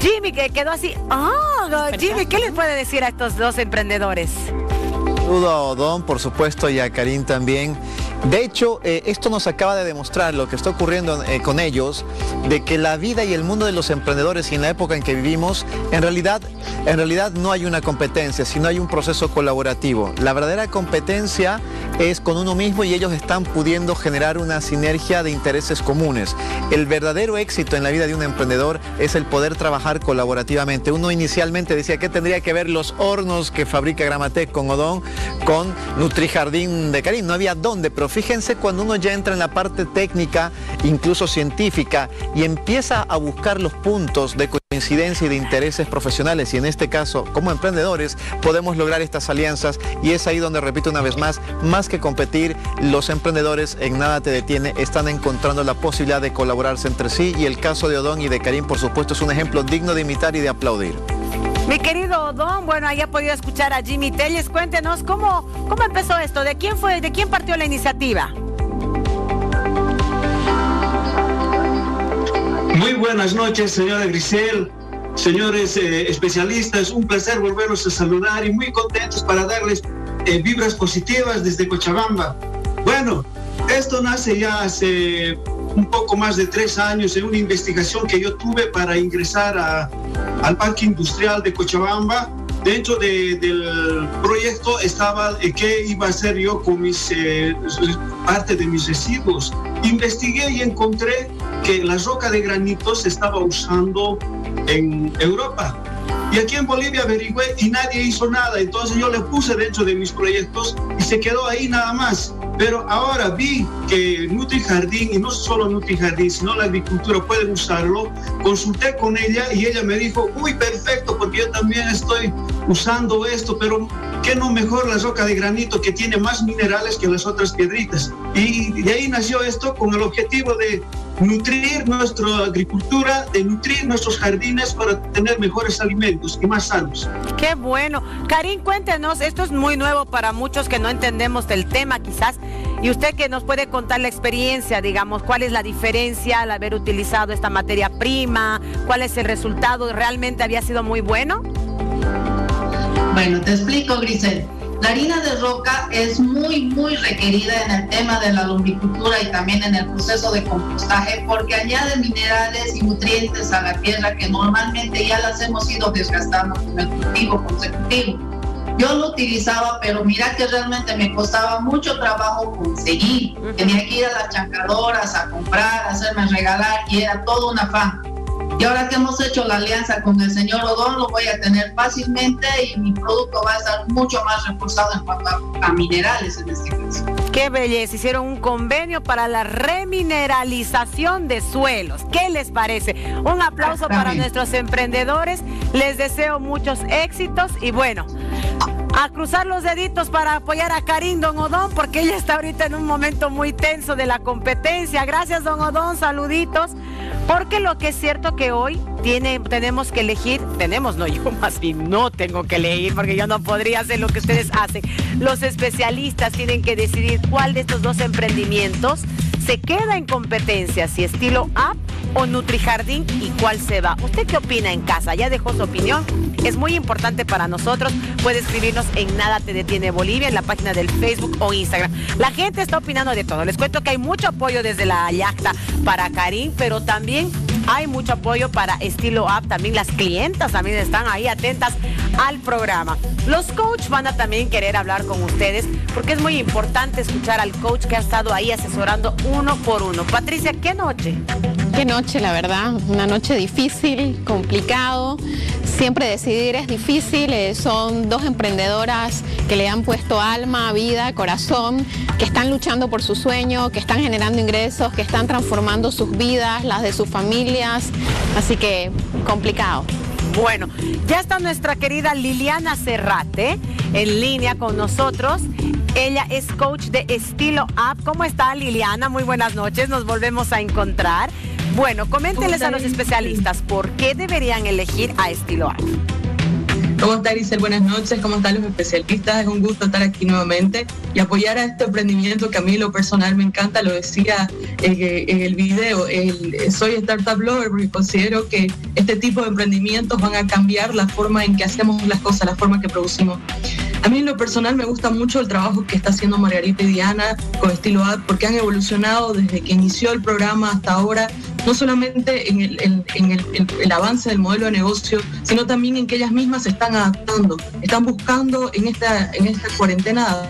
[SPEAKER 1] Jimmy que quedó así. Ah, Jimmy, ¿qué les puede decir a estos dos emprendedores?
[SPEAKER 2] Saludo a Odón, por supuesto, y a Karim también. De hecho, eh, esto nos acaba de demostrar lo que está ocurriendo eh, con ellos, de que la vida y el mundo de los emprendedores y en la época en que vivimos, en realidad, en realidad no hay una competencia, sino hay un proceso colaborativo. La verdadera competencia es con uno mismo y ellos están pudiendo generar una sinergia de intereses comunes. El verdadero éxito en la vida de un emprendedor es el poder trabajar colaborativamente. Uno inicialmente decía que tendría que ver los hornos que fabrica Gramatec con Odón con Nutrijardín de Karim. No había dónde, pero fíjense cuando uno ya entra en la parte técnica, incluso científica, y empieza a buscar los puntos de coincidencia y de intereses profesionales, y en este caso, como emprendedores, podemos lograr estas alianzas, y es ahí donde, repito una vez más, más que competir, los emprendedores en nada te detiene, están encontrando la posibilidad de colaborarse entre sí, y el caso de Odón y de Karim, por supuesto, es un ejemplo digno de imitar y de aplaudir.
[SPEAKER 1] Mi querido Don, bueno, ahí ha podido escuchar a Jimmy Telles. Cuéntenos cómo, cómo empezó esto, de quién fue, de quién partió la iniciativa.
[SPEAKER 20] Muy buenas noches, señora Grisel, señores eh, especialistas. Un placer volverlos a saludar y muy contentos para darles eh, vibras positivas desde Cochabamba. Bueno, esto nace ya hace un poco más de tres años en una investigación que yo tuve para ingresar a, al Parque Industrial de Cochabamba. Dentro del proyecto estaba eh, qué iba a hacer yo con mis, eh, parte de mis residuos. Investigué y encontré que la roca de granito se estaba usando en Europa. Y aquí en Bolivia averigüé y nadie hizo nada. Entonces yo le puse dentro de mis proyectos y se quedó ahí nada más. Pero ahora vi que NutriJardín, y no solo NutriJardín, sino la agricultura pueden usarlo. Consulté con ella y ella me dijo, uy, perfecto, porque yo también estoy usando esto, pero ¿qué no mejor la roca de granito que tiene más minerales que las otras piedritas? Y de ahí nació esto con el objetivo de nutrir nuestra agricultura, de nutrir nuestros jardines para tener mejores alimentos y más sanos.
[SPEAKER 1] Qué bueno. Karim, cuéntenos, esto es muy nuevo para muchos que no entendemos del tema quizás, y usted que nos puede contar la experiencia, digamos, cuál es la diferencia al haber utilizado esta materia prima, cuál es el resultado, ¿realmente había sido muy bueno?
[SPEAKER 18] Bueno, te explico, Grisel. La harina de roca es muy, muy requerida en el tema de la lumbricultura y también en el proceso de compostaje porque añade minerales y nutrientes a la tierra que normalmente ya las hemos ido desgastando con el cultivo consecutivo. Yo lo utilizaba, pero mira que realmente me costaba mucho trabajo conseguir. Tenía que ir a las chancadoras a comprar, a hacerme regalar y era todo un afán. Y ahora que hemos hecho la alianza con el señor Odón, lo voy a tener fácilmente y mi producto va a estar mucho más reforzado en cuanto a, minerales en este caso.
[SPEAKER 1] Qué belleza, hicieron un convenio para la remineralización de suelos. ¿Qué les parece? Un aplauso para nuestros emprendedores. Les deseo muchos éxitos y bueno, a cruzar los deditos para apoyar a Karim Don Odón, porque ella está ahorita en un momento muy tenso de la competencia. Gracias, Don Odón, saluditos. Porque lo que es cierto que hoy tiene, tenemos que elegir, tenemos, no, yo más bien no tengo que elegir porque yo no podría hacer lo que ustedes hacen. Los especialistas tienen que decidir cuál de estos dos emprendimientos se queda en competencia, si estilo up o NutriJardín y cuál se va? ¿Usted qué opina en casa? ¿Ya dejó su opinión? Es muy importante para nosotros. Puede escribirnos en Nada Te Detiene Bolivia, en la página del Facebook o Instagram. La gente está opinando de todo. Les cuento que hay mucho apoyo desde la yacta para Karim, pero también hay mucho apoyo para Estilo Up. También las clientas también están ahí atentas al programa. Los coach van a también querer hablar con ustedes porque es muy importante escuchar al coach que ha estado ahí asesorando uno por uno. Patricia, ¿qué noche?
[SPEAKER 3] Qué noche, la verdad. Una noche difícil, complicado. Siempre decidir es difícil. Eh, son dos emprendedoras que le han puesto alma, vida, corazón, que están luchando por su sueño, que están generando ingresos, que están transformando sus vidas, las de sus familias. Así que complicado.
[SPEAKER 1] Bueno, ya está nuestra querida Liliana Cerrate en línea con nosotros. Ella es coach de Estilo Up. ¿Cómo está Liliana? Muy buenas noches, nos volvemos a encontrar. Bueno, coménteles a los especialistas por qué deberían elegir a Estilo Up.
[SPEAKER 13] ¿Cómo está Grisel? Buenas noches, ¿cómo están los especialistas? Es un gusto estar aquí nuevamente y apoyar a este emprendimiento que a mí lo personal me encanta, lo decía en, el video, soy startup lover porque considero que este tipo de emprendimientos van a cambiar la forma en que hacemos las cosas, la forma que producimos. A mí en lo personal me gusta mucho el trabajo que está haciendo Margarita y Diana con Estilo Ad porque han evolucionado desde que inició el programa hasta ahora, no solamente en el, avance del modelo de negocio, sino también en que ellas mismas se están adaptando, están buscando en esta, en esta cuarentena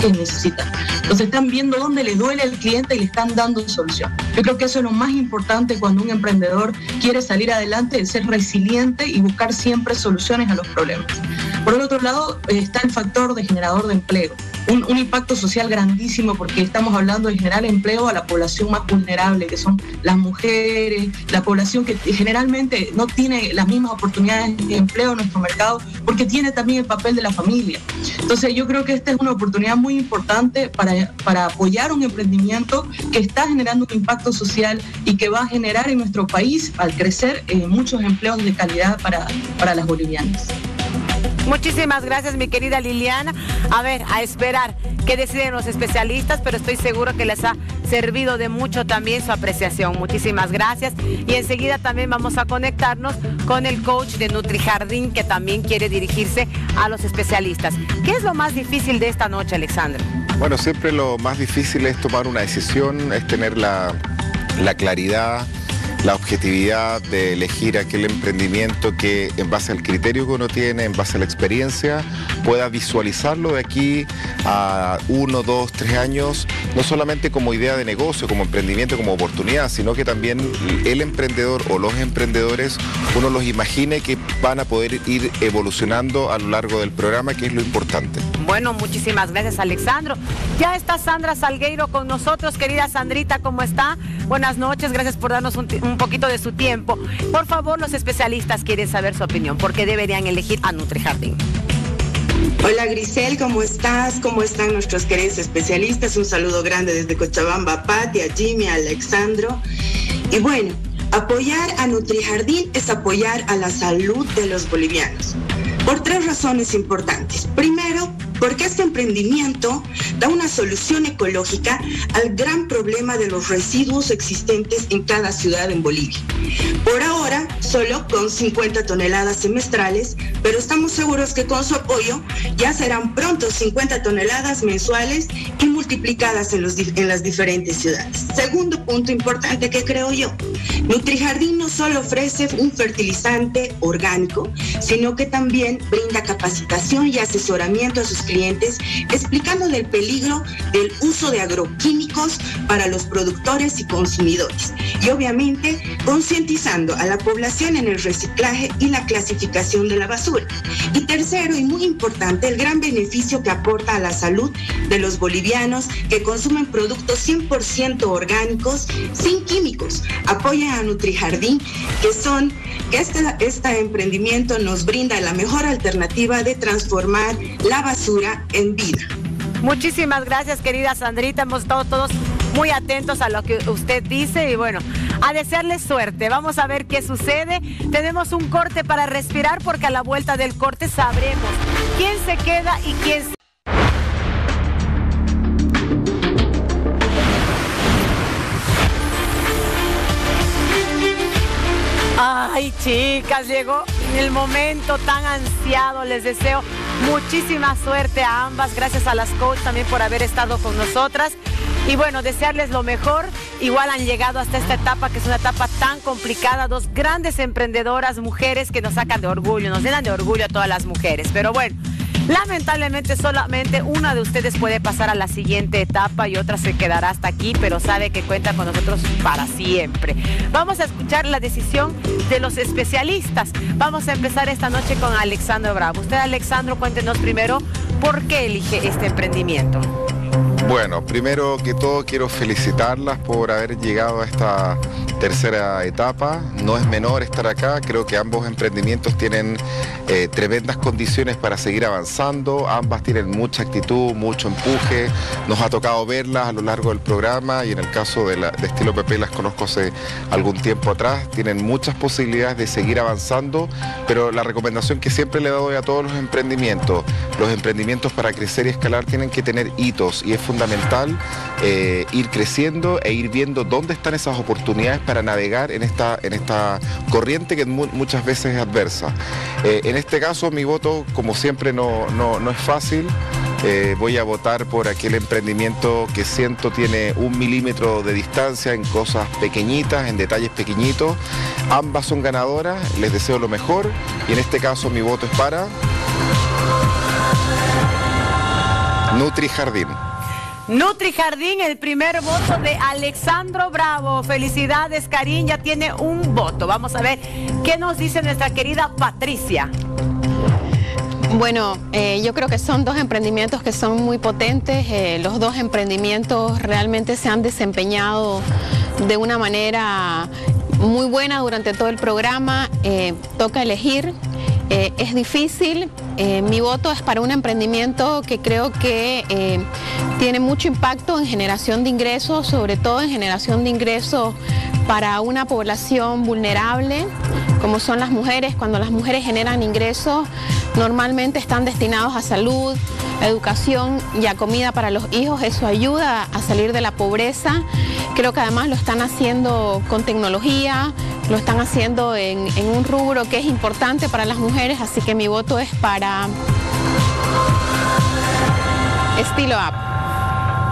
[SPEAKER 13] que necesitan. Entonces están viendo dónde le duele al cliente y le están dando solución. Yo creo que eso es lo más importante cuando un emprendedor quiere salir adelante, ser resiliente y buscar siempre soluciones a los problemas. Por el otro lado está el factor de generador de empleo un, impacto social grandísimo porque estamos hablando de generar empleo a la población más vulnerable, que son las mujeres, la población que generalmente no tiene las mismas oportunidades de empleo en nuestro mercado, porque tiene también el papel de la familia. Entonces yo creo que esta es una oportunidad muy importante para, para apoyar un emprendimiento que está generando un impacto social y que va a generar en nuestro país, al crecer, eh, muchos empleos de calidad para, para las bolivianas.
[SPEAKER 1] Muchísimas gracias, mi querida Liliana. A ver, a esperar qué deciden los especialistas, pero estoy seguro que les ha servido de mucho también su apreciación. Muchísimas gracias. Y enseguida también vamos a conectarnos con el coach de NutriJardín que también quiere dirigirse a los especialistas. ¿Qué es lo más difícil de esta noche, Alexandra?
[SPEAKER 4] Bueno, siempre lo más difícil es tomar una decisión, es tener la, la claridad la objetividad de elegir aquel emprendimiento que en base al criterio que uno tiene, en base a la experiencia, pueda visualizarlo de aquí a uno, dos, tres años, no solamente como idea de negocio, como emprendimiento, como oportunidad, sino que también el emprendedor o los emprendedores, uno los imagine que van a poder ir evolucionando a lo largo del programa, que es lo importante.
[SPEAKER 1] Bueno, muchísimas gracias Alexandro. Ya está Sandra Salgueiro con nosotros, querida Sandrita, ¿cómo está? Buenas noches, gracias por darnos un, poquito de su tiempo. Por favor, los especialistas quieren saber su opinión, ¿por qué deberían elegir a NutriJardín?
[SPEAKER 24] Hola Grisel, ¿cómo estás? ¿Cómo están nuestros queridos especialistas? Un saludo grande desde Cochabamba, Pati, a Jimmy, a Alexandro. Y bueno, apoyar a NutriJardín es apoyar a la salud de los bolivianos. Por tres razones importantes. Primero, porque este emprendimiento da una solución ecológica al gran problema de los residuos existentes en cada ciudad en Bolivia. Por ahora, solo con 50 toneladas semestrales, pero estamos seguros que con su apoyo ya serán pronto 50 toneladas mensuales y multiplicadas en, los, en las diferentes ciudades. Segundo punto importante que creo yo, NutriJardín no solo ofrece un fertilizante orgánico, sino que también brinda capacitación y asesoramiento a sus clientes explicándole el peligro del uso de agroquímicos para los productores y consumidores y obviamente concientizando a la población en el reciclaje y la clasificación de la basura. Y tercero y muy importante, el gran beneficio que aporta a la salud de los bolivianos que consumen productos 100% orgánicos sin químicos. Apoya a NutriJardín que son este, este emprendimiento nos brinda la mejor alternativa de transformar la basura en vida.
[SPEAKER 1] Muchísimas gracias, querida Sandrita. Hemos estado todos muy atentos a lo que usted dice y bueno, a desearle suerte. Vamos a ver qué sucede. Tenemos un corte para respirar porque a la vuelta del corte sabremos quién se queda y quién se... Ay, chicas, llegó el momento tan ansiado. Les deseo muchísima suerte a ambas. Gracias a las coaches también por haber estado con nosotras. Y bueno, desearles lo mejor. Igual han llegado hasta esta etapa, que es una etapa tan complicada. Dos grandes emprendedoras, mujeres que nos sacan de orgullo, nos llenan de orgullo a todas las mujeres. Pero bueno. Lamentablemente solamente una de ustedes puede pasar a la siguiente etapa y otra se quedará hasta aquí, pero sabe que cuenta con nosotros para siempre. Vamos a escuchar la decisión de los especialistas. Vamos a empezar esta noche con Alexandro Bravo. Usted, Alexandro, cuéntenos primero por qué elige este emprendimiento.
[SPEAKER 4] Bueno, primero que todo quiero felicitarlas por haber llegado a esta tercera etapa. No es menor estar acá, creo que ambos emprendimientos tienen eh, tremendas condiciones para seguir avanzando, ambas tienen mucha actitud, mucho empuje, nos ha tocado verlas a lo largo del programa y en el caso de, Estilo PP las conozco hace algún tiempo atrás, tienen muchas posibilidades de seguir avanzando, pero la recomendación que siempre le doy a todos los emprendimientos, los emprendimientos para crecer y escalar tienen que tener hitos y es fundamental eh, ir creciendo e ir viendo dónde están esas oportunidades para navegar en esta, en esta corriente que muchas veces es adversa. Eh, en este caso mi voto, como siempre, no, no, es fácil. Eh, voy a votar por aquel emprendimiento que siento tiene un milímetro de distancia en cosas pequeñitas, en detalles pequeñitos. Ambas son ganadoras, les deseo lo mejor y en este caso mi voto es para Nutri Jardín.
[SPEAKER 1] Nutri Jardín, el primer voto de Alexandro Bravo. Felicidades, Karin, ya tiene un voto. Vamos a ver qué nos dice nuestra querida Patricia.
[SPEAKER 3] Bueno, eh, yo creo que son dos emprendimientos que son muy potentes. Eh, los dos emprendimientos realmente se han desempeñado de una manera muy buena durante todo el programa. Eh, toca elegir eh, es difícil, eh, mi voto es para un emprendimiento que creo que eh, tiene mucho impacto en generación de ingresos, sobre todo en generación de ingresos para una población vulnerable, como son las mujeres. Cuando las mujeres generan ingresos, normalmente están destinados a salud, educación y a comida para los hijos. Eso ayuda a salir de la pobreza. Creo que además lo están haciendo con tecnología, lo están haciendo en, un rubro que es importante para las mujeres, así que mi voto es para Estilo Up.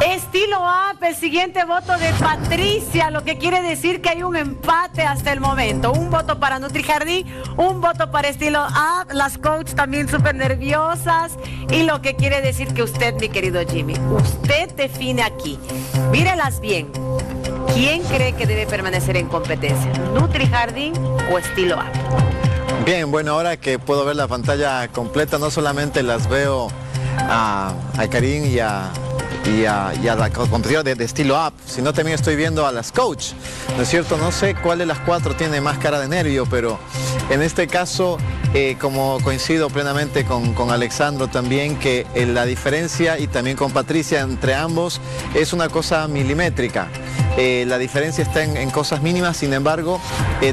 [SPEAKER 1] Estilo Up, el siguiente voto de Patricia, lo que quiere decir que hay un empate hasta el momento. Un voto para NutriJardín, un voto para Estilo Up, las coaches también súper nerviosas. Y lo que quiere decir que usted, mi querido Jimmy, usted define aquí. Mírelas bien. ¿Quién cree que debe permanecer en competencia? ¿Nutri Jardín o Estilo A?
[SPEAKER 2] Bien, bueno, ahora que puedo ver la pantalla completa, no solamente las veo a, a Karim y a, y a, la competidora de, estilo up, sino también estoy viendo a las coach, ¿no es cierto? No sé cuál de las cuatro tiene más cara de nervio, pero en este caso, eh, como coincido plenamente con, con Alexandro también, que eh, la diferencia y también con Patricia entre ambos es una cosa milimétrica. Eh, la diferencia está en, cosas mínimas, sin embargo,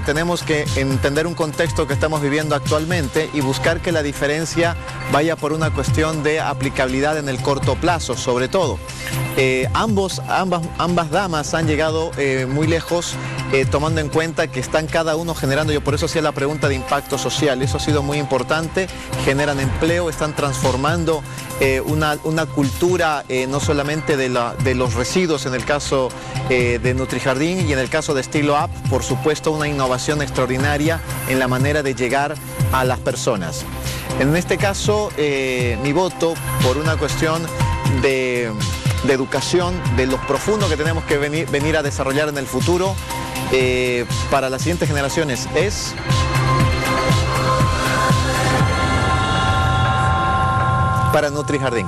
[SPEAKER 2] tenemos que entender un contexto que estamos viviendo actualmente y buscar que la diferencia vaya por una cuestión de aplicabilidad en el corto plazo, sobre todo. Eh, ambos, ambas, damas han llegado eh, muy lejos eh, tomando en cuenta que están cada uno generando, yo por eso hacía la pregunta de impacto social, eso ha sido muy importante, generan empleo, están transformando una, cultura no solamente de, de, los residuos en el caso de NutriJardín y en el caso de Estilo Up, por supuesto una innovación extraordinaria en la manera de llegar a las personas. En este caso, mi voto por una cuestión de, educación, de lo profundo que tenemos que venir, venir a desarrollar en el futuro eh, para las siguientes generaciones es para Nutri Jardín.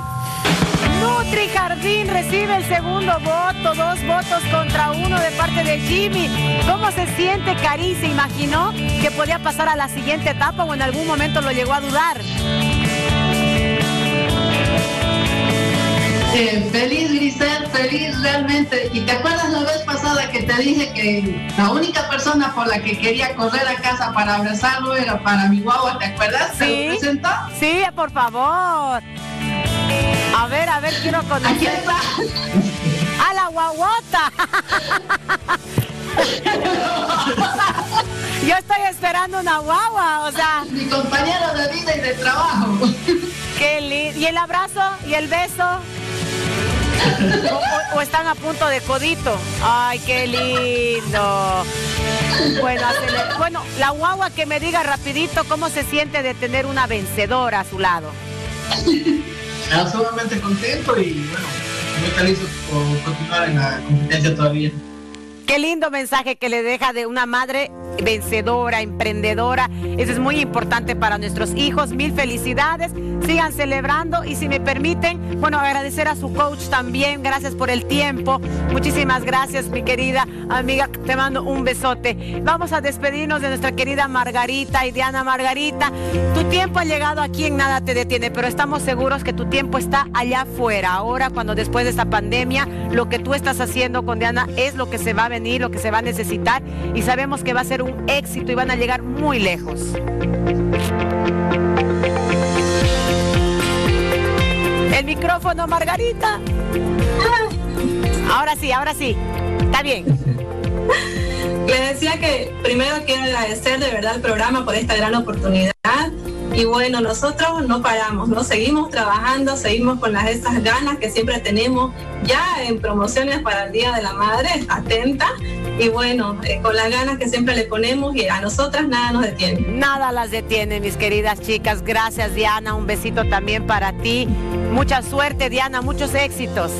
[SPEAKER 1] Nutri Jardín recibe el segundo voto, dos votos contra uno de parte de Jimmy. ¿Cómo se siente Cari? ¿Se imaginó que podía pasar a la siguiente etapa o en algún momento lo llegó a dudar?
[SPEAKER 18] Feliz, Grisel, feliz realmente. ¿Y te acuerdas la vez pasada que te dije que la única persona por la que quería correr a casa para abrazarlo era para mi guagua? ¿Te acuerdas?
[SPEAKER 1] ¿Sí? ¿Te lo presentó? Sí, por favor. A ver, a ver, quiero conocer.
[SPEAKER 18] Aquí está.
[SPEAKER 1] ¡A la guaguota! Yo estoy esperando una guagua, o sea.
[SPEAKER 18] Mi compañero de vida y de trabajo.
[SPEAKER 1] Qué lindo. ¿Y el abrazo? ¿Y el beso? O, están a punto de codito. Ay, qué lindo. Bueno, bueno, la guagua que me diga rapidito cómo se siente de tener una vencedora a su lado.
[SPEAKER 25] sumamente contento y bueno, muy feliz por continuar en la competencia todavía.
[SPEAKER 1] Qué lindo mensaje que le deja de una madre vencedora, emprendedora. Eso es muy importante para nuestros hijos. Mil felicidades. Sigan celebrando y si me permiten, bueno, agradecer a su coach también. Gracias por el tiempo. Muchísimas gracias, mi querida amiga. Te mando un besote. Vamos a despedirnos de nuestra querida Margarita y Diana Margarita. Tu tiempo ha llegado aquí en Nada Te Detiene, pero estamos seguros que tu tiempo está allá afuera. Ahora, cuando después de esta pandemia, lo que tú estás haciendo con Diana es lo que se va a venir, lo que se va a necesitar y sabemos que va a ser un éxito y van a llegar muy lejos. El micrófono, Margarita. Ahora sí, ahora sí. Está bien.
[SPEAKER 5] Le decía que primero quiero agradecer de verdad al programa por esta gran oportunidad. Y bueno, nosotros no paramos, ¿no? Seguimos trabajando, seguimos con las, esas ganas que siempre tenemos ya en promociones para el Día de la Madre, atenta y bueno, eh, con las ganas que siempre le ponemos y a nosotras nada nos detiene.
[SPEAKER 1] Nada las detiene, mis queridas chicas. Gracias, Diana. Un besito también para ti. Mucha suerte, Diana. Muchos éxitos.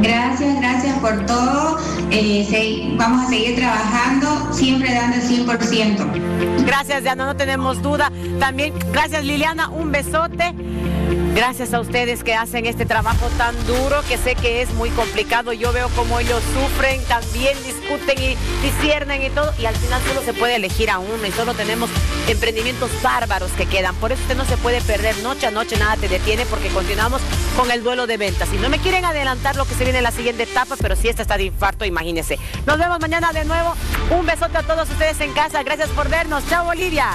[SPEAKER 10] Gracias, gracias por todo. Eh, vamos a seguir trabajando, siempre dando el 100%.
[SPEAKER 1] Gracias, Diana, no tenemos duda. También, gracias, Liliana, un besote. Gracias a ustedes que hacen este trabajo tan duro, que sé que es muy complicado. Yo veo cómo ellos sufren, también discuten y disciernen y todo. Y al final solo se puede elegir a uno y solo tenemos emprendimientos bárbaros que quedan. Por eso usted no se puede perder noche a noche, nada te detiene porque continuamos con el duelo de ventas. Y no me quieren adelantar lo que se viene en la siguiente etapa, pero si esta está de infarto, imagínense. Nos vemos mañana de nuevo. Un besote a todos ustedes en casa. Gracias por vernos. Chao, Bolivia.